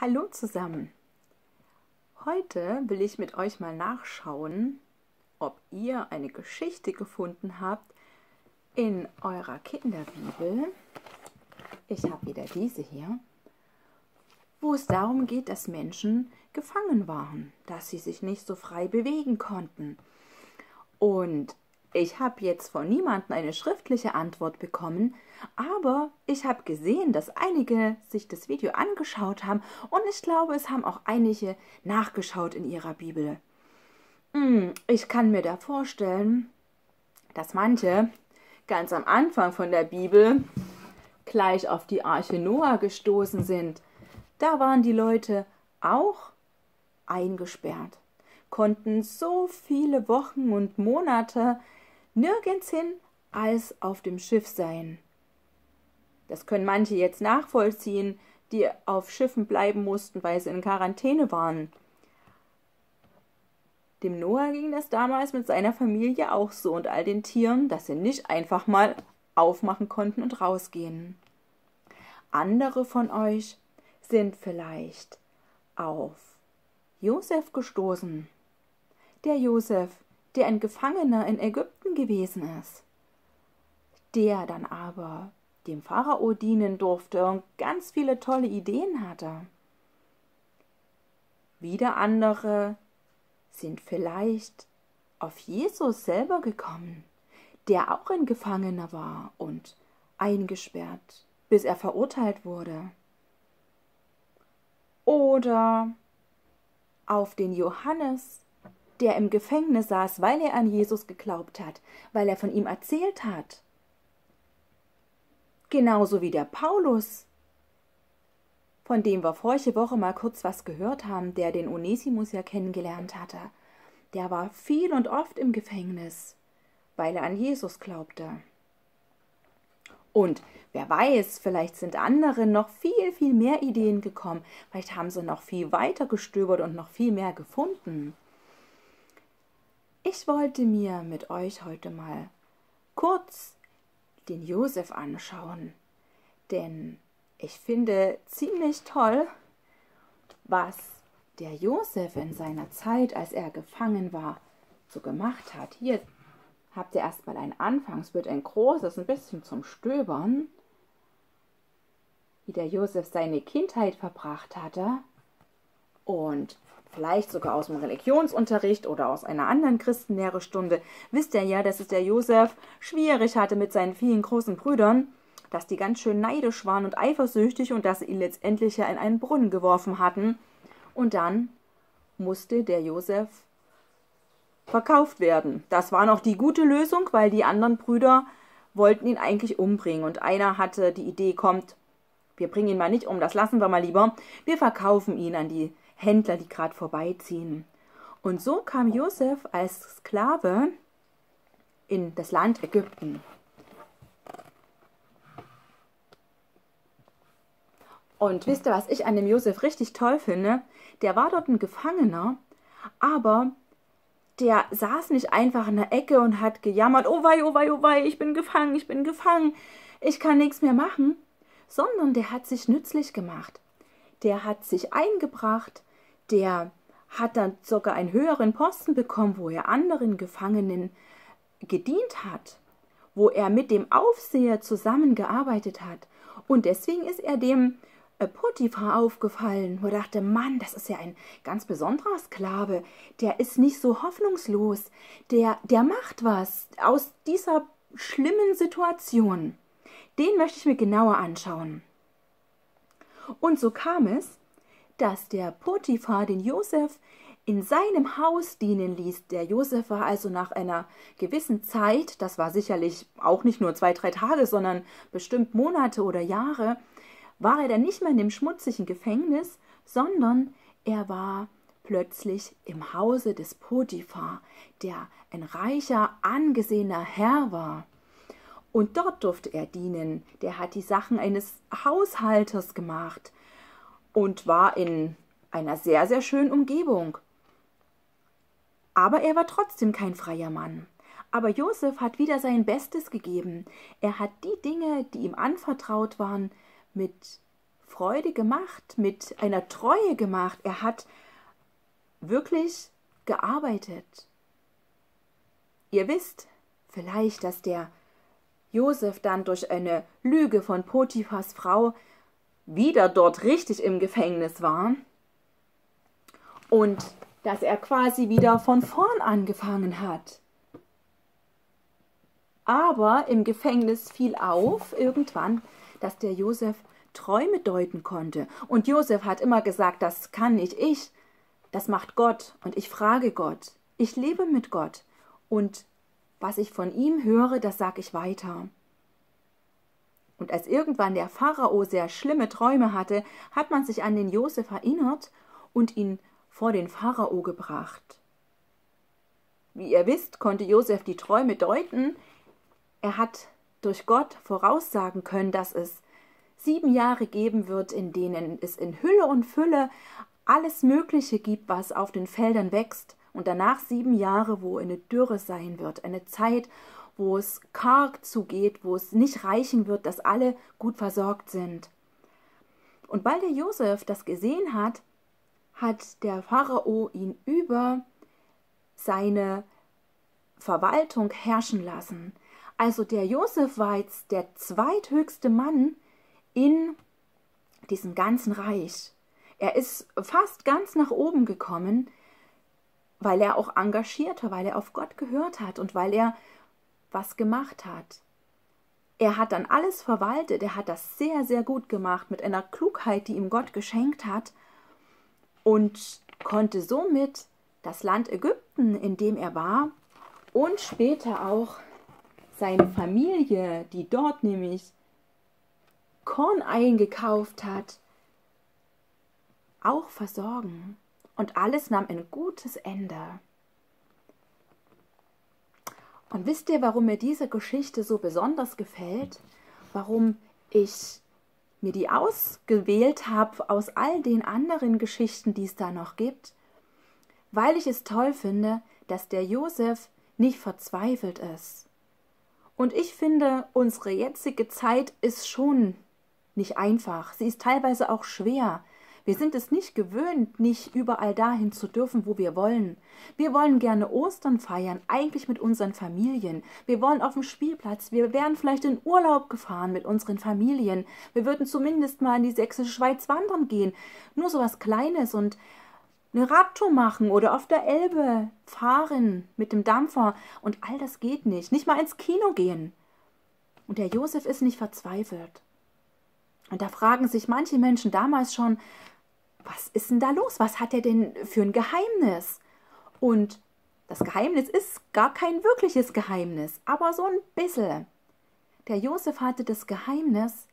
Hallo zusammen. Heute will ich mit euch mal nachschauen, ob ihr eine Geschichte gefunden habt in eurer Kinderbibel. Ich habe wieder diese hier, wo es darum geht, dass Menschen gefangen waren, dass sie sich nicht so frei bewegen konnten. Und ich habe jetzt von niemandem eine schriftliche Antwort bekommen, aber ich habe gesehen, dass einige sich das Video angeschaut haben und ich glaube, es haben auch einige nachgeschaut in ihrer Bibel. Hm, ich kann mir da vorstellen, dass manche ganz am Anfang von der Bibel gleich auf die Arche Noah gestoßen sind. Da waren die Leute auch eingesperrt, konnten so viele Wochen und Monate nirgends hin als auf dem Schiff sein. Das können manche jetzt nachvollziehen, die auf Schiffen bleiben mussten, weil sie in Quarantäne waren. Dem Noah ging das damals mit seiner Familie auch so und all den Tieren, dass sie nicht einfach mal aufmachen konnten und rausgehen. Andere von euch sind vielleicht auf Josef gestoßen. Der Josef, der ein Gefangener in Ägypten gewesen ist, der dann aber dem Pharao dienen durfte und ganz viele tolle Ideen hatte. Wieder andere sind vielleicht auf Jesus selber gekommen, der auch ein Gefangener war und eingesperrt, bis er verurteilt wurde. Oder auf den Johannes, der im Gefängnis saß, weil er an Jesus geglaubt hat, weil er von ihm erzählt hat. Genauso wie der Paulus, von dem wir vorige Woche mal kurz was gehört haben, der den Onesimus ja kennengelernt hatte. Der war viel und oft im Gefängnis, weil er an Jesus glaubte. Und wer weiß, vielleicht sind andere noch viel, viel mehr Ideen gekommen. Vielleicht haben sie noch viel weiter gestöbert und noch viel mehr gefunden. Ich wollte mir mit euch heute mal kurz den Josef anschauen, denn ich finde ziemlich toll, was der Josef in seiner Zeit, als er gefangen war, so gemacht hat. Hier habt ihr erstmal ein Anfangsbild, ein großes, ein bisschen zum Stöbern, wie der Josef seine Kindheit verbracht hatte und vielleicht sogar aus dem Religionsunterricht oder aus einer anderen Christenlehrestunde, wisst ihr ja, dass es der Josef schwierig hatte mit seinen vielen großen Brüdern, dass die ganz schön neidisch waren und eifersüchtig und dass sie ihn letztendlich ja in einen Brunnen geworfen hatten. Und dann musste der Josef verkauft werden. Das war noch die gute Lösung, weil die anderen Brüder wollten ihn eigentlich umbringen. Und einer hatte die Idee, kommt, wir bringen ihn mal nicht um, das lassen wir mal lieber. Wir verkaufen ihn an die Händler, die gerade vorbeiziehen. Und so kam Josef als Sklave in das Land Ägypten. Und wisst ihr, was ich an dem Josef richtig toll finde? Der war dort ein Gefangener, aber der saß nicht einfach in der Ecke und hat gejammert, oh wei, oh wei, oh wei, ich bin gefangen, ich bin gefangen, ich kann nichts mehr machen, sondern der hat sich nützlich gemacht. Der hat sich eingebracht, der hat dann sogar einen höheren Posten bekommen, wo er anderen Gefangenen gedient hat, wo er mit dem Aufseher zusammengearbeitet hat. Und deswegen ist er dem äh, Potiphar aufgefallen, wo er dachte, Mann, das ist ja ein ganz besonderer Sklave, der ist nicht so hoffnungslos, der, der macht was aus dieser schlimmen Situation. Den möchte ich mir genauer anschauen. Und so kam es, dass der Potiphar den Josef in seinem Haus dienen ließ. Der Josef war also nach einer gewissen Zeit, das war sicherlich auch nicht nur zwei, drei Tage, sondern bestimmt Monate oder Jahre, war er dann nicht mehr in dem schmutzigen Gefängnis, sondern er war plötzlich im Hause des Potiphar, der ein reicher, angesehener Herr war. Und dort durfte er dienen. Der hat die Sachen eines Haushalters gemacht und war in einer sehr, sehr schönen Umgebung. Aber er war trotzdem kein freier Mann. Aber Josef hat wieder sein Bestes gegeben. Er hat die Dinge, die ihm anvertraut waren, mit Freude gemacht, mit einer Treue gemacht. Er hat wirklich gearbeitet. Ihr wisst vielleicht, dass der Josef dann durch eine Lüge von Potiphas Frau wieder dort richtig im Gefängnis war und dass er quasi wieder von vorn angefangen hat. Aber im Gefängnis fiel auf irgendwann, dass der Josef Träume deuten konnte. Und Josef hat immer gesagt, das kann nicht ich, das macht Gott. Und ich frage Gott. Ich lebe mit Gott. Und was ich von ihm höre, das sage ich weiter. Und als irgendwann der Pharao sehr schlimme Träume hatte, hat man sich an den Josef erinnert und ihn vor den Pharao gebracht. Wie ihr wisst, konnte Josef die Träume deuten. Er hat durch Gott voraussagen können, dass es sieben Jahre geben wird, in denen es in Hülle und Fülle alles Mögliche gibt, was auf den Feldern wächst, und danach sieben Jahre, wo eine Dürre sein wird, eine Zeit, wo es karg zugeht, wo es nicht reichen wird, dass alle gut versorgt sind. Und weil der Josef das gesehen hat, hat der Pharao ihn über seine Verwaltung herrschen lassen. Also der Josef war jetzt der zweithöchste Mann in diesem ganzen Reich. Er ist fast ganz nach oben gekommen, weil er auch engagiert war, weil er auf Gott gehört hat und weil er was gemacht hat. Er hat dann alles verwaltet, er hat das sehr, sehr gut gemacht, mit einer Klugheit, die ihm Gott geschenkt hat, und konnte somit das Land Ägypten, in dem er war, und später auch seine Familie, die dort nämlich Korn eingekauft hat, auch versorgen. Und alles nahm ein gutes Ende. Und wisst ihr, warum mir diese Geschichte so besonders gefällt? Warum ich mir die ausgewählt habe aus all den anderen Geschichten, die es da noch gibt? Weil ich es toll finde, dass der Josef nicht verzweifelt ist. Und ich finde, unsere jetzige Zeit ist schon nicht einfach. Sie ist teilweise auch schwer. Wir sind es nicht gewöhnt, nicht überall dahin zu dürfen, wo wir wollen. Wir wollen gerne Ostern feiern, eigentlich mit unseren Familien. Wir wollen auf dem Spielplatz. Wir wären vielleicht in Urlaub gefahren mit unseren Familien. Wir würden zumindest mal in die sächsische Schweiz wandern gehen. Nur so was Kleines und eine Radtour machen oder auf der Elbe fahren mit dem Dampfer. Und all das geht nicht. Nicht mal ins Kino gehen. Und der Josef ist nicht verzweifelt. Und da fragen sich manche Menschen damals schon, was ist denn da los? Was hat er denn für ein Geheimnis? Und das Geheimnis ist gar kein wirkliches Geheimnis, aber so ein bisschen. Der Josef hatte das Geheimnis,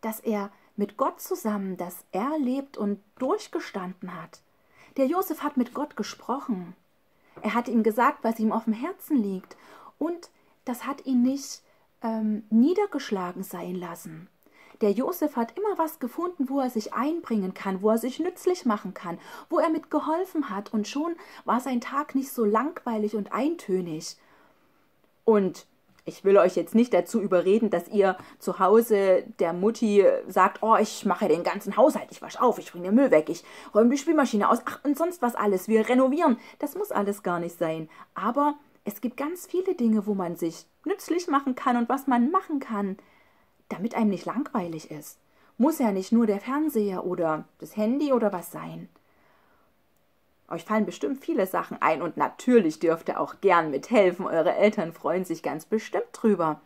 dass er mit Gott zusammen das erlebt und durchgestanden hat. Der Josef hat mit Gott gesprochen. Er hat ihm gesagt, was ihm auf dem Herzen liegt. Und das hat ihn nicht ähm, niedergeschlagen sein lassen. Der Josef hat immer was gefunden, wo er sich einbringen kann, wo er sich nützlich machen kann, wo er mitgeholfen hat, und schon war sein Tag nicht so langweilig und eintönig. Und ich will euch jetzt nicht dazu überreden, dass ihr zu Hause der Mutti sagt, oh, ich mache den ganzen Haushalt, ich wasche auf, ich bringe den Müll weg, ich räume die Spülmaschine aus, ach und sonst was alles, wir renovieren. Das muss alles gar nicht sein. Aber es gibt ganz viele Dinge, wo man sich nützlich machen kann und was man machen kann damit einem nicht langweilig ist. Muss ja nicht nur der Fernseher oder das Handy oder was sein. Euch fallen bestimmt viele Sachen ein und natürlich dürft ihr auch gern mithelfen. Eure Eltern freuen sich ganz bestimmt drüber.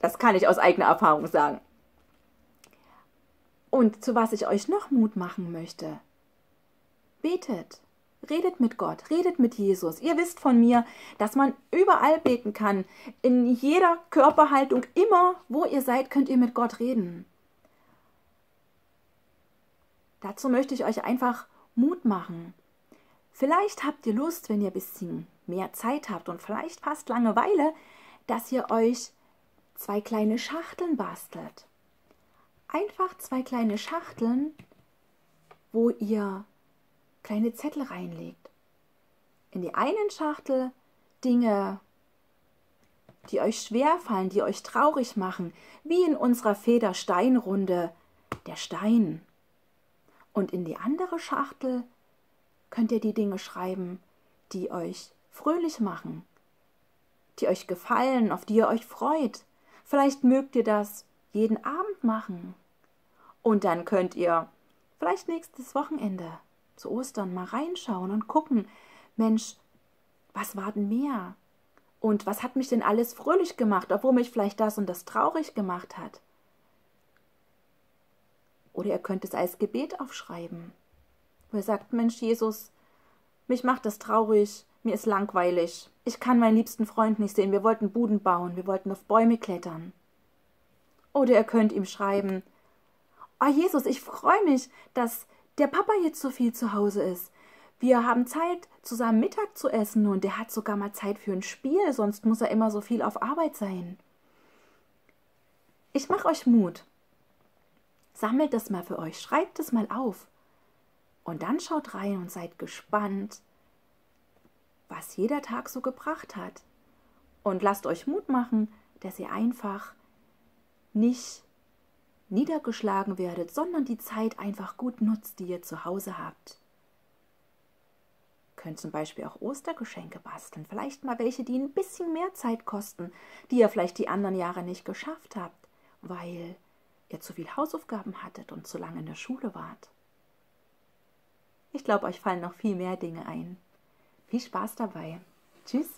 Das kann ich aus eigener Erfahrung sagen. Und zu was ich euch noch Mut machen möchte. Betet. Redet mit Gott, redet mit Jesus. Ihr wisst von mir, dass man überall beten kann. In jeder Körperhaltung, immer wo ihr seid, könnt ihr mit Gott reden. Dazu möchte ich euch einfach Mut machen. Vielleicht habt ihr Lust, wenn ihr ein bisschen mehr Zeit habt und vielleicht fast Langeweile, dass ihr euch zwei kleine Schachteln bastelt. Einfach zwei kleine Schachteln, wo ihr kleine Zettel reinlegt. In die einen Schachtel Dinge, die euch schwerfallen, die euch traurig machen, wie in unserer Feder-Stein-Runde, der Stein. Und in die andere Schachtel könnt ihr die Dinge schreiben, die euch fröhlich machen, die euch gefallen, auf die ihr euch freut. Vielleicht mögt ihr das jeden Abend machen. Und dann könnt ihr vielleicht nächstes Wochenende zu Ostern mal reinschauen und gucken, Mensch, was war denn mehr? Und was hat mich denn alles fröhlich gemacht, obwohl mich vielleicht das und das traurig gemacht hat? Oder ihr könnt es als Gebet aufschreiben, wo ihr sagt, Mensch Jesus, mich macht das traurig, mir ist langweilig, ich kann meinen liebsten Freund nicht sehen, wir wollten Buden bauen, wir wollten auf Bäume klettern. Oder ihr könnt ihm schreiben, oh Jesus, ich freue mich, dass der Papa jetzt so viel zu Hause ist. Wir haben Zeit, zusammen Mittag zu essen und der hat sogar mal Zeit für ein Spiel, sonst muss er immer so viel auf Arbeit sein. Ich mache euch Mut. Sammelt das mal für euch, schreibt es mal auf. Und dann schaut rein und seid gespannt, was jeder Tag so gebracht hat. Und lasst euch Mut machen, dass ihr einfach nicht niedergeschlagen werdet, sondern die Zeit einfach gut nutzt, die ihr zu Hause habt. Könnt zum Beispiel auch Ostergeschenke basteln, vielleicht mal welche, die ein bisschen mehr Zeit kosten, die ihr vielleicht die anderen Jahre nicht geschafft habt, weil ihr zu viel Hausaufgaben hattet und zu lange in der Schule wart. Ich glaube, euch fallen noch viel mehr Dinge ein. Viel Spaß dabei. Tschüss.